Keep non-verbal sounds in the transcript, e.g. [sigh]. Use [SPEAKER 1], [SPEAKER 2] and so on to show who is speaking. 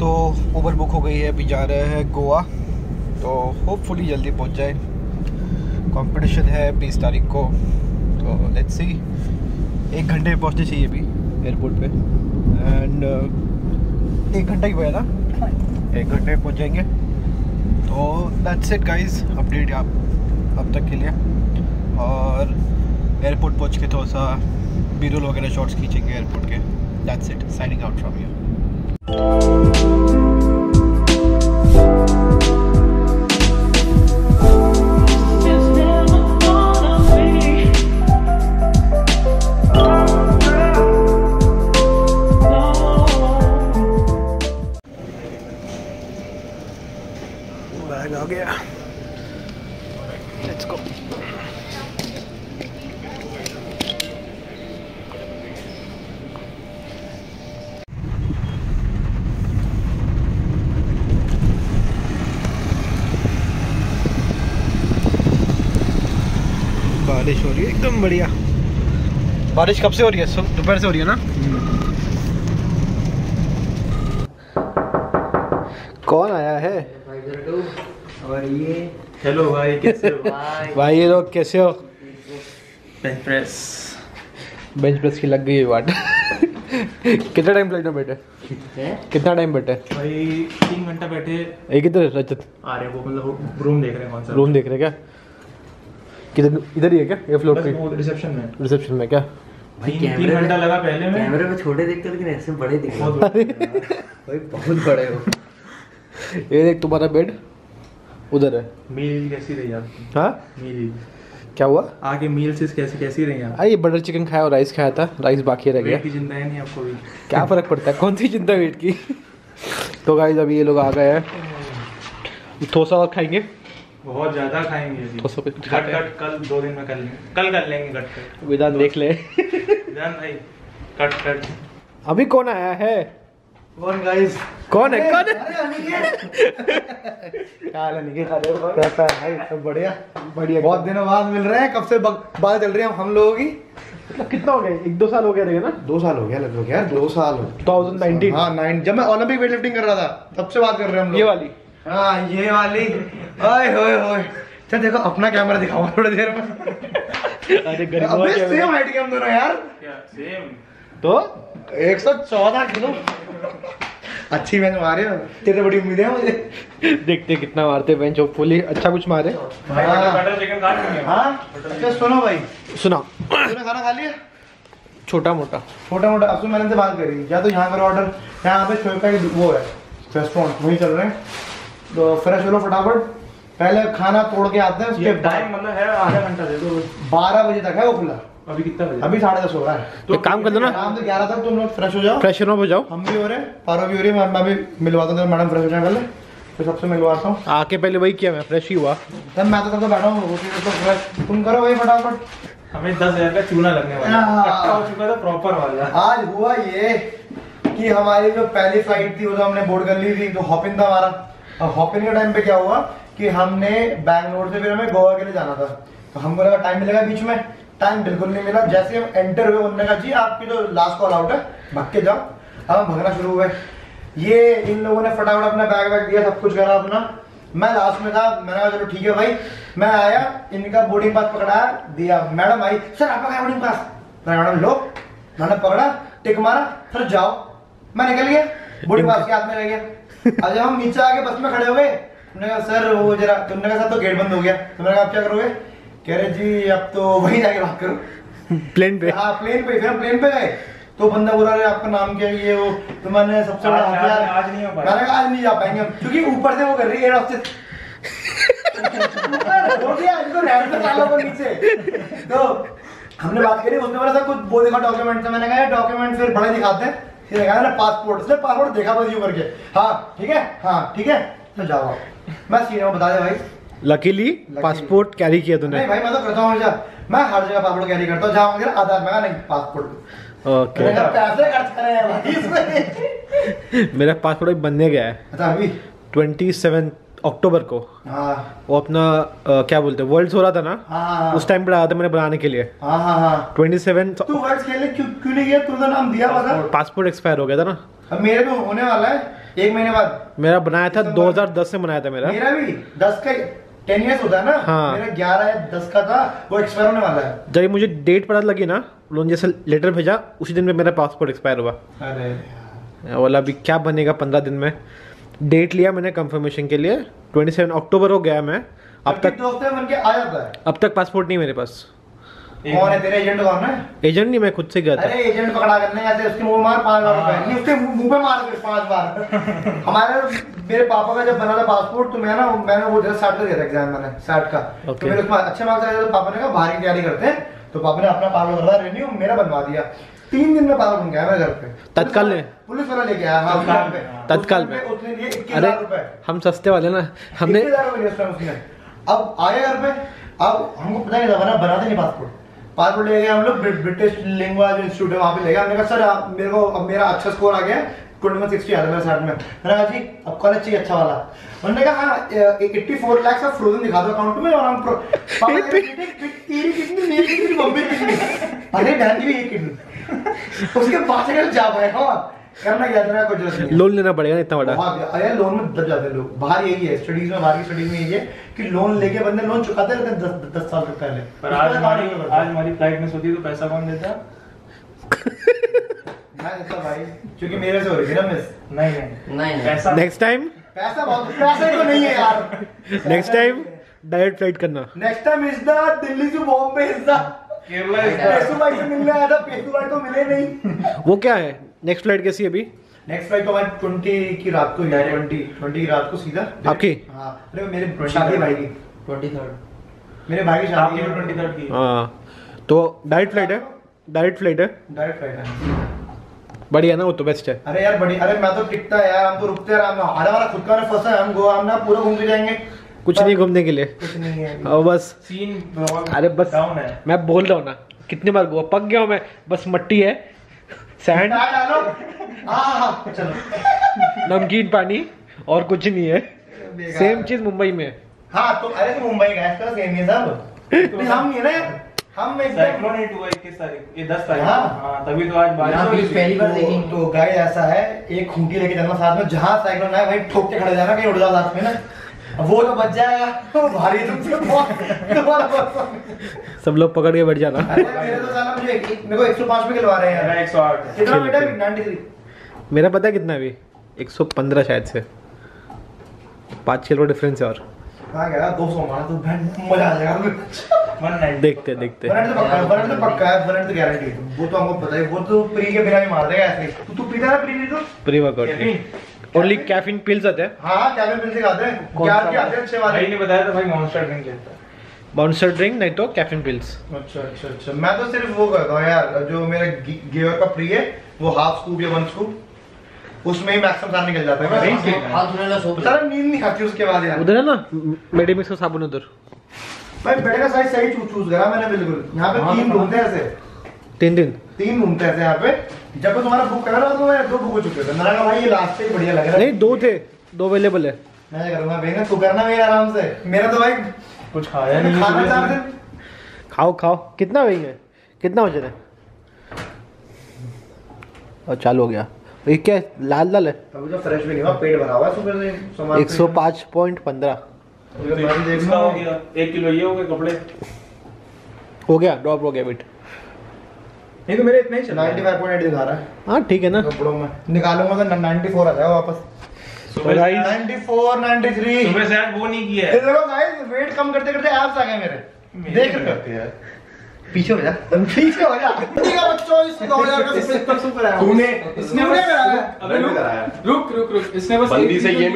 [SPEAKER 1] तो Uber book हो गई है अभी जा रहे हैं गोवा। तो होपफुली जल्दी पहुँच जाए। कंपटीशन है बीस तारीख को। तो लेट्स सी एक घंटे में पहुँचने चाहिए अभी एयरपोर्ट पे। एंड uh, एक घंटा ही हुआ ना? एक घंटे में पहुँच जाएँगे। तो दैट्स इट गाइस अपडेट आप अब तक के लिए। और एयरपोर्ट पहुँच के थोड़ा सा बीरोल वगैरह शॉट्स खींचेंगे एयरपोर्ट के। That's it signing out from you bag आ गया लेट्स गो बारिश हो रही है। एकदम बढ़िया। बारिश कब से हो रही है? दोपहर से हो रही है ना? कौन आया है?
[SPEAKER 2] और ये
[SPEAKER 3] हेलो भाई कैसे हो?
[SPEAKER 1] भाई। ये लोग कैसे हो?
[SPEAKER 3] बेंच प्रेस
[SPEAKER 1] बेंच प्रेस की लग गई है वाट। कितना टाइम बेटे
[SPEAKER 2] है?
[SPEAKER 1] कितना टाइम बैठे?
[SPEAKER 3] भाई तीन घंटा बैठे।
[SPEAKER 1] एक इधर रजत
[SPEAKER 3] आ रहे हैं वो मतलब रूम देख रहे हैं कौन सा?
[SPEAKER 1] रूम देख रहे क्या? किधर इधर ही है क्या? ये फ्लोर पे।
[SPEAKER 3] रिसेप्शन में।
[SPEAKER 1] रिसेप्शन में क्या?
[SPEAKER 2] भाई
[SPEAKER 3] तीन घंटा लगा पहले में।
[SPEAKER 2] कैमरे में छोटे दिखते हो, लेकिन ऐसे बड़े दिख रहे हो। [laughs] भाई बहुत बड़े हो। [laughs]
[SPEAKER 1] ये देख तुम्हारा बेड उधर है।
[SPEAKER 3] मील कैसी रही आपकी
[SPEAKER 1] हाँ?
[SPEAKER 3] मील।
[SPEAKER 1] क्या हुआ?
[SPEAKER 3] आगे मील से कैसी कैसी रही आप
[SPEAKER 1] हाँ ये बटर चिकन खाया और राइस खाया था। राइस बाकी रह गया।
[SPEAKER 3] की चिंता है नहीं आपको भी?
[SPEAKER 1] क्या फ़र्क पड़ता है? कौन सी चिंता वेट की? [laughs] तो गाइस अभी ये लोग आ गए हैं। थोसा और खाएँगे?
[SPEAKER 3] बहुत ज़्यादा खाएँगे अभी
[SPEAKER 1] तो सब हैं।
[SPEAKER 3] कट कल दो दिन में कर लेंगे। कल कर लेंगे कट कट
[SPEAKER 1] विधान देख ले।
[SPEAKER 3] जान भाई कट कट
[SPEAKER 1] अभी कौन आया है?
[SPEAKER 2] कौन गाइस
[SPEAKER 1] कौन है? कौन है? क्या हाल है है भाई सब बढ़िया। बढ़िया।
[SPEAKER 4] बहुत दिनों बाद मिल रहे हैं कब से बात चल रही है हम लोगों की?
[SPEAKER 1] मतलब कितना हो गया? एक दो साल हो गया ना?
[SPEAKER 4] दो साल हो गया लगभग यार दो साल हो
[SPEAKER 1] 2019
[SPEAKER 4] हाँ नाइन जब मैं ओलंपिक वेट लिफ्टिंग कर रहा था तब से बात कर रहे हैं हम लोग।
[SPEAKER 1] ये वाली?
[SPEAKER 4] हाँ ये वाली। ओए होए होए चल देखो अपना कैमरा दिखाऊँगा थोड़ी देर में।
[SPEAKER 1] अरे गरीब
[SPEAKER 4] अबे सेम हाइट के हम दोनों यार।
[SPEAKER 3] सेम
[SPEAKER 1] तो?
[SPEAKER 4] 114 किलो। अच्छी मैच मारे हो। तेरे बड़ी उम्मीद है मुझे।
[SPEAKER 1] देखते हैं कितना मारते बेंच होपफुली अच्छा कुछ मारे।
[SPEAKER 3] भाई
[SPEAKER 4] हाँ।
[SPEAKER 3] बटर चिकन खा लेंगे
[SPEAKER 4] हाँ। अच्छा सुनो भाई।
[SPEAKER 1] सुना।
[SPEAKER 4] तूने खाना खा लिया?
[SPEAKER 1] छोटा मोटा।
[SPEAKER 4] छोटा मोटा अब तो मैंने से बात करी। या तो यहाँ करो ऑर्डर यहाँ पे शोएब का वो है रेस्टोरेंट वहीं चल रहे हैं। तो फ्रेश हो लो फटाफट। पहले खाना तोड़ के आते हैं उसके
[SPEAKER 3] टाइम मतलब है आधा घंटा दे दो।
[SPEAKER 4] बारह बजे तक है वो खुला।
[SPEAKER 3] अभी कितना बजे?
[SPEAKER 4] अभी साढ़े दस हो रहा है।
[SPEAKER 1] तो काम कर दो ना।
[SPEAKER 4] आराम से ग्यारह तक तुम लोग फ्रेश हो जाओ।
[SPEAKER 1] फ्रेशर हो जाओ।
[SPEAKER 4] हम भी हो रहे हैं पारो भी हो रही है मैं- मैं भी मिलवाता हूँ मैडम फ्रेश हो जाए पहले। फिर सबसे मिलवाता हूँ।
[SPEAKER 1] आके पहले वही किया मैं फ्रेश ही हुआ।
[SPEAKER 4] तब मैं तो तब तो बैठा हूँ रोटी तो फ्रेश तुम करो वही फटाफट।
[SPEAKER 3] हमें दस हज़ार का चूना लगने वाला है।
[SPEAKER 4] हाँ।
[SPEAKER 3] हो चुका था प्रॉपर वाला
[SPEAKER 4] आज हुआ ये कि हमारी जो पहली फ़्लाइट थी वो तो हमने बोर्ड कर ली थी तो हॉपिन था हमारा। और हॉपिन के टाइम पे क्या हुआ कि हमने बैंगलोर से फिर हमें गोवा के लिए जाना था। तो हमको लगा टाइम मिलेगा बीच में। टाइम बिल्कुल नहीं मिला। जैसे हम एंटर हुए, उन्होंने कहा, जी, आपकी तो लास्ट कॉल आउट है। भाग के जाओ। अब हम भगना शुरू हुए। ये इन लोगों ने फटाफट अपना बैग वैग दिया, सब कुछ करा अपना। मैं लास्ट में था। मैंने कहा, चलो ठीक है भाई। मैं आया, इनका बोर्डिंग पास पकड़ाया दिया। मैडम आई। सर, आपका क्या बोर्डिंग पास मैडम, लो। मैंने पकड़ा टिक मारा, सर, जाओ। मैं निकल गया। बोर्डिंग पास के हाथ में रह गया। अब जब हम नीचे आके बस में खड़े हो गए उन्होंने कहा सर वो जरा तुमने कहा तो गेट बंद हो गया। तो मैंने कहा आप क्या करोगे? कह रहे जी अब तो वहीं जाके बात करो।
[SPEAKER 1] प्लेन पे।
[SPEAKER 4] हाँ प्लेन पे फिर हम प्लेन पे गए। तो बंदा बोला अरे आपका नाम क्या है? ये वो। तो मैंने सबसे बड़ा
[SPEAKER 3] आज-
[SPEAKER 4] हथियार
[SPEAKER 3] आज- आज नहीं हो पाया।
[SPEAKER 4] मैंने आज नहीं जा पाएँगे हम। क्योंकि ऊपर से वो कर रही है नीचे। तो हमने बात करी उसने बोला था कुछ वो देखा डॉक्यूमेंट से मैंने कहा डॉक्यूमेंट फिर बड़े दिखाते हैं। कहा ना पासपोर्ट इसलिए पासपोर्ट देखा बस यू करके। हाँ ठीक है? हाँ ठीक है? तो जाओ मैं सीने में बता दे भाई।
[SPEAKER 1] लकीली पासपोर्ट कैरी किया तूने।
[SPEAKER 4] नहीं भाई मैं तो करता हूँ मैं हर जगह पासपोर्ट कैरी करता हूँ जहाँ मुझे आधार। मैं नहीं पासपोर्ट
[SPEAKER 1] ओके
[SPEAKER 4] पैसे खर्च करे हैं भाई इसमें। [laughs]
[SPEAKER 1] मेरा पासपोर्ट अभी बनने गया है।
[SPEAKER 4] अच्छा अभी?
[SPEAKER 1] ट्वेंटी सेवन अक्टूबर को।
[SPEAKER 4] हाँ।
[SPEAKER 1] वो अपना अ, क्या बोलते हैं वर्ल्ड हो रहा था ना?
[SPEAKER 4] हाँ
[SPEAKER 1] उस टाइम पर आया था मैंने बनाने के लिए।
[SPEAKER 4] हाँ हाँ हाँ।
[SPEAKER 1] ट्वेंटी सेवन
[SPEAKER 4] तू वर्ड्स खेलने क्यों क्यों नहीं गया? तू तो नाम दिया हुआ था
[SPEAKER 1] पासपोर्ट एक्सपायर हो गया था ना।
[SPEAKER 4] अब मेरे को होने वाला है एक महीने बाद।
[SPEAKER 1] मेरा बनाया था 2010 में बनाया था मेरा।
[SPEAKER 4] मेरा भी दस का टेन ईयर्स होता है ना।
[SPEAKER 1] हाँ।
[SPEAKER 4] मेरा ग्यारह या दस का था वो एक्सपायर होने वाला है।
[SPEAKER 1] जब मुझे डेट पता लगी ना उन्होंने जैसे लेटर भेजा उसी दिन में मेरा पासपोर्ट एक्सपायर हुआ।
[SPEAKER 4] अरे
[SPEAKER 1] बोला अभी क्या बनेगा पंद्रह दिन में? डेट लिया मैंने कंफर्मेशन के लिए। 27 अक्टूबर हो गया मैं। अब तक अब तक पासपोर्ट नहीं मेरे पास।
[SPEAKER 4] कौन है तेरे एजेंट कौन है?
[SPEAKER 1] एजेंट नहीं मैं खुद से गया था।
[SPEAKER 4] अरे एजेंट पकड़ा करने ऐसे उसके मुँह मार पाँच बार रुपए नहीं उसके मुँह पे मार पाँच बार। [laughs] हमारे मेरे पापा का जब बना था पासपोर्ट तो मैं ना मैंने वो साठ का दिया था एग्ज़ाम मैंने साठ का। तो मेरे उसमें अच्छे मार्क्स आए तो पापा ने कहा बाहर की तैयारी करते हैं। तो पापा ने अपना करवा रिन्यू मेरा बनवा दिया। तीन दिन में पासपोर्ट बन गया मेरे घर पे।
[SPEAKER 1] तत्काल में?
[SPEAKER 4] पुलिस वाला लेके आया हाँ,
[SPEAKER 3] तत्काल में, हाँ।
[SPEAKER 4] पे। उसने- लिए
[SPEAKER 1] अरे हम सस्ते वाले ना हमने
[SPEAKER 4] अब आए घर पे। अब हमको पता नहीं था बना बनाते नहीं पासपोर्ट पासपोर्ट ले गए हम लोग ब्रिटिश लिंगुआ जो इंस्टीट्यूट है वहाँ पे ले गए। हमने कहा सर आप मेरे को अब मेरा अच्छा स्कोर आ गया ट्वेंटी वन सिक्सटी आ मेरे साथ में। मैंने कहा जी अब कॉलेज चाहिए अच्छा वाला। उन्होंने कहा हाँ एट्टी फोर लाख का फ्रोजन दिखा दो अकाउंट में और हम pro- पापा ने कहा, "बेटे, तेरी कितनी मेरी कितनी मम्मी कितनी? अरे डैडी भी एक कितनी। उसके बाद जा पाए हाँ। करना क्या था कुछ ज़रूरत
[SPEAKER 1] लोन लेना पड़ेगा ना इतना बड़ा।
[SPEAKER 4] अरे लोन में दब जाते हैं लोग। बाहर यही है स्टडीज़ में बाहर की स्टडीज़ में यही है कि लोन लेके बंदे लोन चुकाते रहते हैं दस दस साल तक पहले।
[SPEAKER 3] पर आज हमारी। आज हमारी फ़्लाइट मिस होती तो पैसा कौन देता? [laughs]
[SPEAKER 4] मैं देता भाई क्योंकि मेरे से हो रही थी ना मिस
[SPEAKER 3] नहीं नहीं।
[SPEAKER 2] नहीं नहीं।
[SPEAKER 3] पैसा
[SPEAKER 1] नेक्स्ट टाइम
[SPEAKER 4] पैसा बहुत पैसा तो नहीं है यार।
[SPEAKER 1] नेक्स्ट टाइम डायरेक्ट फ़्लाइट करना।
[SPEAKER 4] Next time is the Delhi से Bombay is the
[SPEAKER 3] Kerala is
[SPEAKER 4] पेसू
[SPEAKER 3] the-
[SPEAKER 4] भाई से मिलने आया था पेसू भाई तो मिले नहीं।
[SPEAKER 1] वो क्या है? नेक्स्ट फ़्लाइट कैसी है अभी?
[SPEAKER 4] नेक्स्ट फ़्लाइट तो हमारी ट्वेंटी की रात को ही ट्वेंटी ट्वेंटी की रात को सीधा।
[SPEAKER 1] आपकी?
[SPEAKER 4] हाँ अरे मेरे शादी भाई की।
[SPEAKER 2] ट्वेंटी थर्ड
[SPEAKER 4] मेरे भाई की शादी
[SPEAKER 3] आपकी
[SPEAKER 4] है।
[SPEAKER 3] ट्वेंटी थर्ड की।
[SPEAKER 1] हाँ तो डायरेक्ट फ़्लाइट है? डायरेक्ट फ़्लाइट है?
[SPEAKER 4] डायरेक्ट फ़्लाइट है।
[SPEAKER 1] बढ़िया ना वो तो बेस्ट है।
[SPEAKER 4] अरे यार अरे मैं तो टिकता है यार हम तो रुकते हैं हम हमारा वाला खुद का ना फंसा है हम गोवा हम ना पूरा घूम के जाएँगे।
[SPEAKER 1] कुछ नहीं घूमने के लिए।
[SPEAKER 4] कुछ नहीं है
[SPEAKER 1] और बस।
[SPEAKER 3] सीन
[SPEAKER 1] अरे बस मैं बोल रहा हूँ ना कितनी बार गोवा पक गया हूँ मैं बस मट्टी है। सैंड
[SPEAKER 4] डालो। हाँ हाँ चलो।
[SPEAKER 1] नमकीन पानी और कुछ नहीं है। सेम चीज़ मुंबई में। हाँ
[SPEAKER 4] तो अरे तो मुंबई का इसका सेम ही है सब। नहीं, हम है ना हम
[SPEAKER 3] साइक्लोन हिट हुआ इक्कीस तारीख ये दस तारीख।
[SPEAKER 4] हाँ।
[SPEAKER 3] हाँ तभी तो आज बारिश हो।
[SPEAKER 2] पहली बार
[SPEAKER 4] तो,
[SPEAKER 2] देखेंगे
[SPEAKER 4] तो गाइस ऐसा है एक खूंटी लेके चलना साथ में जहाँ साइक्लोन आए भाई ठोक के खड़े जाना कहीं उड़ जाओ साथ में ना। वो तो बच जाएगा। वो भारी है बहुत
[SPEAKER 1] सब लोग पकड़ के बैठ जाना।
[SPEAKER 4] मेरे तो साला मुझे मेरे को 105 में खिलवा रहे हैं यार।
[SPEAKER 3] एक सौ आठ है।
[SPEAKER 4] कितना
[SPEAKER 1] खेल
[SPEAKER 4] बेटा
[SPEAKER 1] खेल।
[SPEAKER 4] 93
[SPEAKER 1] मेरा पता है कितना है अभी? 115 शायद से। पाँच किलो डिफरेंस है और।
[SPEAKER 4] कहाँ गया? 200 मारा तो बहन मज़ा आ जाएगा।
[SPEAKER 3] वन नाइनटी
[SPEAKER 1] देखते देखते।
[SPEAKER 4] बनट तो पक्का है बनट तो पक्का है बनट तो गारंटी है। वो तो हमको पता है वो तो प्री के बिना भी मार देगा ऐसे ही। तू तू पीता है प्री तो?
[SPEAKER 1] Pre workout. Only caffeine pills आते हैं।
[SPEAKER 4] हाँ हाँ कैबिन मिल खाते हैं क्या आते हैं अच्छे वाले?
[SPEAKER 3] भाई ने बताया था भाई मॉन्स्टर ड्रिंक लेता है।
[SPEAKER 1] बाउंसर ड्रिंक नहीं तो कैफीन पिल्स
[SPEAKER 4] अच्छा अच्छा अच्छा। मैं तो सिर्फ़ वो करता हूँ यार जो मेरा गियर का प्री है वो हाफ़ स्कूप या वन स्कूप उसमें ही मैक्सिमम सारा निकल जाता है। मैं-
[SPEAKER 2] हाथ धोने वाला सोप
[SPEAKER 4] सारा नींद नहीं आती उसके बाद यार।
[SPEAKER 1] उधर है ना मेडिमिक्स का साबुन उधर।
[SPEAKER 4] भाई बेटे का साइज़ सही चूज़ करा मैंने बिल्कुल। यहाँ पे
[SPEAKER 3] हाँ,
[SPEAKER 4] तीन
[SPEAKER 3] तो
[SPEAKER 4] रूम थे ऐसे।
[SPEAKER 1] तीन दिन।
[SPEAKER 4] तीन रूम थे ऐसे यहाँ पे। जब तुम्हारा बुक करा तो मैं दो बुक हो चुके थे मैंने कहा भाई ये लास्ट से बढ़िया लग रहा है।
[SPEAKER 1] नहीं दो थे दो अवेलेबल है।
[SPEAKER 4] मैं करूँगा भैया तू करना मेरे आराम से। मेरा तो भाई
[SPEAKER 3] कुछ खाया नहीं
[SPEAKER 4] खाना चार
[SPEAKER 3] से।
[SPEAKER 4] दिन।
[SPEAKER 1] खाओ खाओ। कितना वेइंग है? कितना वज़न है और चालू हो गया। ये क्या लाल लाल है?
[SPEAKER 4] अभी तो फ्रेश भी नहीं हुआ पेट भरा हुआ है सुबह से सामान
[SPEAKER 1] एक सौ पाँच पॉइंट पंद्रह।
[SPEAKER 4] तो
[SPEAKER 3] हो एक किलो ये हो गए कपड़े।
[SPEAKER 1] हो गया ड्रॉप हो गया वेट
[SPEAKER 3] नहीं तो मेरे इतने ही चल रहा है।
[SPEAKER 4] 95.8 दिखा रहा है।
[SPEAKER 1] हाँ ठीक है ना।
[SPEAKER 4] कपड़ों में। निकालूँगा तो 94 आ जाएगा वापस।
[SPEAKER 3] सुबह से आज-
[SPEAKER 4] 94 93
[SPEAKER 3] सुबह से आज वो नहीं किया है।
[SPEAKER 4] देखो गाइस वेट कम करते करते एब्स आ गए मेरे। देख रहे
[SPEAKER 3] करते हैं।
[SPEAKER 4] पीछे हो जा। पीछे हो जा। ठीक है बच्चों इस 2000 का सुपर सुपर है
[SPEAKER 3] तूने
[SPEAKER 4] इसने कराया।
[SPEAKER 3] अबे रुक रुक रुक इसने बस
[SPEAKER 5] बंदी से ये